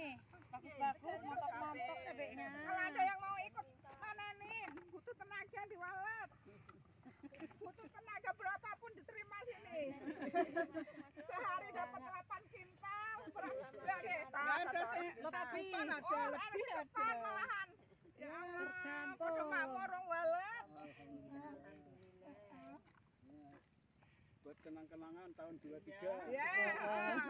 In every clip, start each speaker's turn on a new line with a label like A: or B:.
A: nih. Bagus-bagus, mantap-mantap cabenya.
B: Kalau ada yang mau ikut panenin, butuh tenaga di walet. Butuh tenaga berapapun diterima sini. Sehari dapat 8 kintal. Berapa deh?
C: ada sih, tapi ada
B: Oh,
C: lebih
B: ada malahan. Ya Allah, pada ngamuk orang walet.
D: buat kenang-kenangan tahun 23
B: Ya, kenangan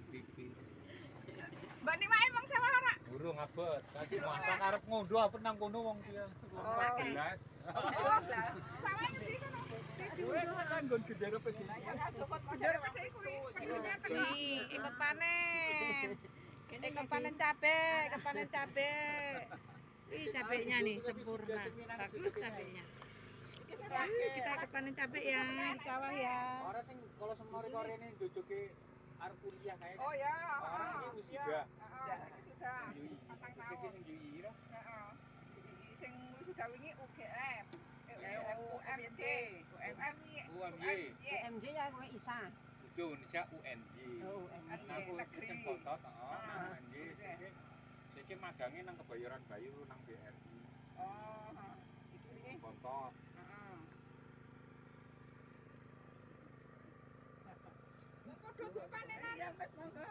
E: burung abet tadi masak arep ngondo apa nang kono wong
B: Sama Jar pasti kuwi.
A: Nih, ikut panen. Ikut panen cabe, ikut panen cabe. Ih, cabenya nih sempurna. Bagus cabenya. Kita ikut panen cabe ya di sawah ya.
E: orang sing kalau semua rekor ini duduke arep kuliah kayak
B: Oh ya,
E: orang
B: heeh.
E: ini wis
B: Sudah patang tahun.
E: ira.
B: Heeh. Sing sudah wingi UGM. UMJ, UMY,
E: UMY.
B: UMJ
F: ya gue Isa.
E: itu Indonesia UNJ
F: Oh,
E: aku heeh nang UNJ kebayoran bayu nang BRI
B: Oh. Iki wingi.
E: foto
B: Heeh. Padha panenan. Ya wis monggo.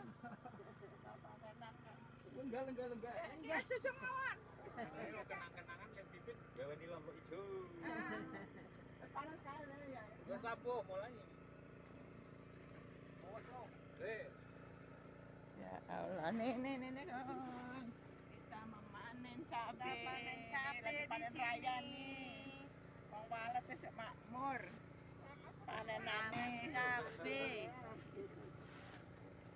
D: Enggak enggak enggak
B: Ya jujur mawon.
E: Ayo kenang-kenangan yang bibit gawe di lombok ijo Wes lapo mulai Awas lo. Eh,
C: Ya Allah, nih nih nih nih. oh. Kita memanen cabe.
A: Kita panen cabe di
C: raya nih. Wong walet wis makmur. Panen
A: Panen cabe.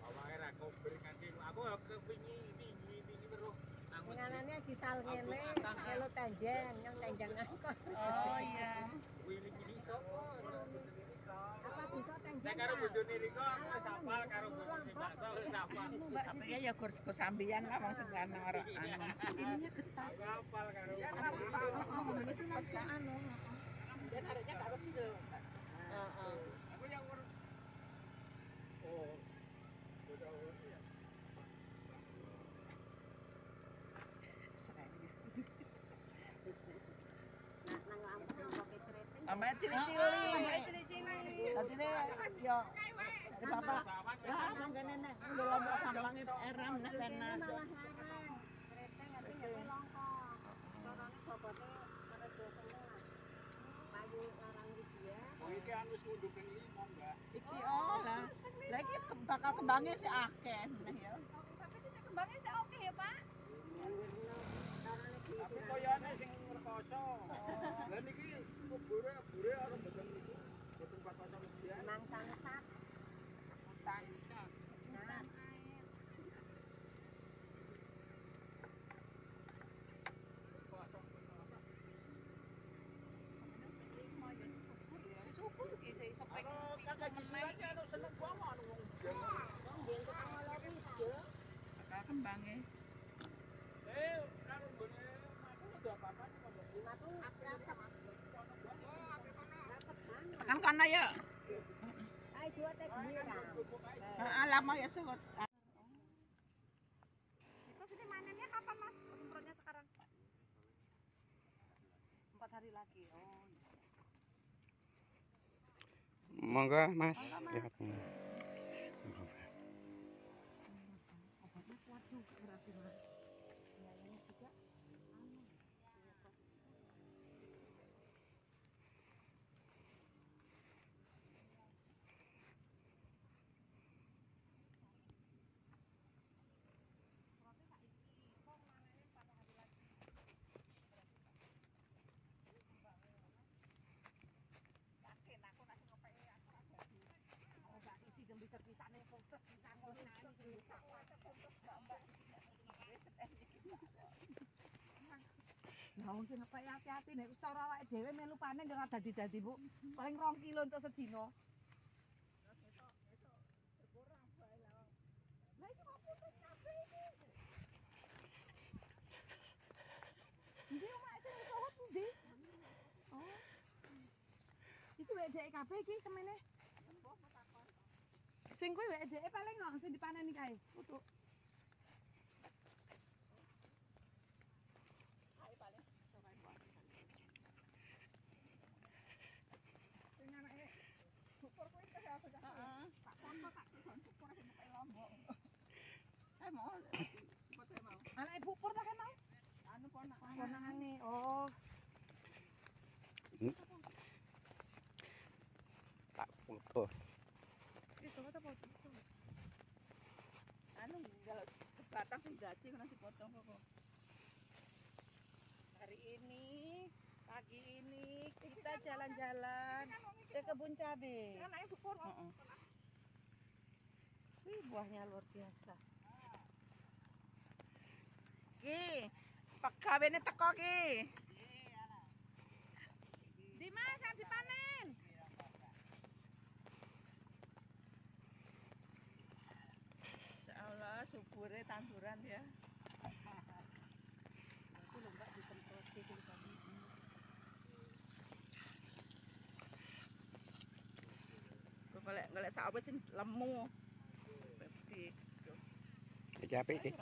E: awake ra kober nganti aku ke wingi wingi wingi terus nang
F: Penganannya di salngene, elo tenjeng, yang tenjeng angkot.
C: Oh iya.
E: wingi sapa
F: Apa bisa tenjeng?
E: Nek karo bojone Riko aku wis hafal karo bojone Mbak Sol wis hafal.
C: Tapi ya ya kurs kurs sambian lah wong sing ana ora anu.
E: Aku hafal karo
A: Oh, itu langsung anu.
C: Dan harusnya ke atas gitu. Heeh.
E: Aku yang Oh. Beda urut ya.
F: Nah, nang Lampung pakai
A: Oh,
C: cili-cili.
A: mbak cili-cili.
C: Tadi nih yo di bapak. Ya mangkene nek ndelok gampang eram nek
F: Ini larang. Kereta ngerti nggak longkok. Corone bobote pada dua semua. Payu larang di dia.
D: oh iki anu wis ngunduhkan limo enggak
C: Iki oh lah. Lagi ke- bakal kembangnya si akeh nah ya.
B: Tapi bisa kembangnya sih oke ya, Pak.
D: Tapi koyone sing rekoso lah niki bure niku tangsa
F: Nah,
A: Subur ki sih sepek.
D: Kalau kakak jisulannya anu seneng banget anu wong biyen.
F: dia itu pengolok hijau.
C: Bakal kembangnya.
D: Eh, karo nggone aku udah apa-apa kok.
F: Lima tuh rapet. Rapet banget.
C: Kan kana ya.
F: Ayo jual teh gila.
C: Heeh lama ya sebut.
A: Itu sini manennya kapan, Mas? Semprotnya sekarang. Empat hari lagi. Oh.
G: Monggo Mas. Ya.
A: Nang sing apa ati-ati nek cara awake dhewe melu panen ora dadi-dadi, Bu. Paling 2 kilo entuk sedina. Iki wedeke kabeh iki semene. Sing kuwi dhek paling no sing dipaneni kae. Putu.
C: Sing anake syukur kuwi teh aku cah. Tak foto tak kon syukur sing kaya lombok. Eh mau foto mau.
A: Anake bupur ta kan mau?
C: Anu ponak.
A: Konangane. Oh.
G: Tak foto.
A: Itu apa foto?
C: Anu kalau batang sing dadi kena dipotong kok.
A: Hari ini, pagi ini kita jalan-jalan ke kebun cabe. Wih, buahnya luar biasa.
C: Ki, pegawene teko ki.
A: Dimas, yang dipanen.
C: Insyaallah subure tanduran ya.
A: ngelak
C: ngelak sak apa sih lemu. Berarti itu
G: capek
C: sih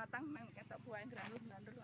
C: batang main kata buah yang granul nandul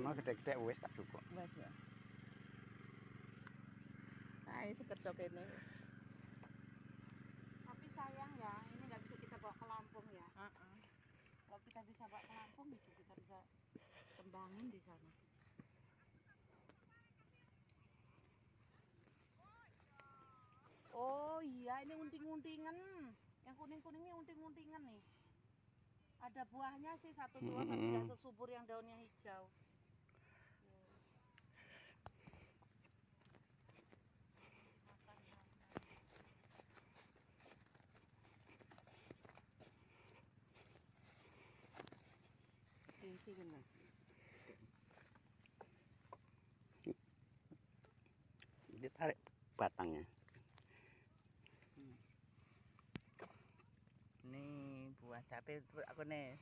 C: Kono
G: gede-gede wis tak cukup.
C: Wes ya. Sekedok ini.
A: Tapi sayang ya, ini nggak bisa kita bawa ke Lampung ya.
C: Heeh.
A: Kalau kita bisa bawa ke Lampung itu kita bisa kembangin di sana. Oh iya, ini unting-untingan. Yang kuning-kuning ini unting-untingan nih. Ada buahnya sih satu dua, tapi
G: Mm-mm.
A: nggak sesubur yang daunnya hijau.
G: 지금은
C: 이제 탈에 바탕에 네 buah cabai itu aku nih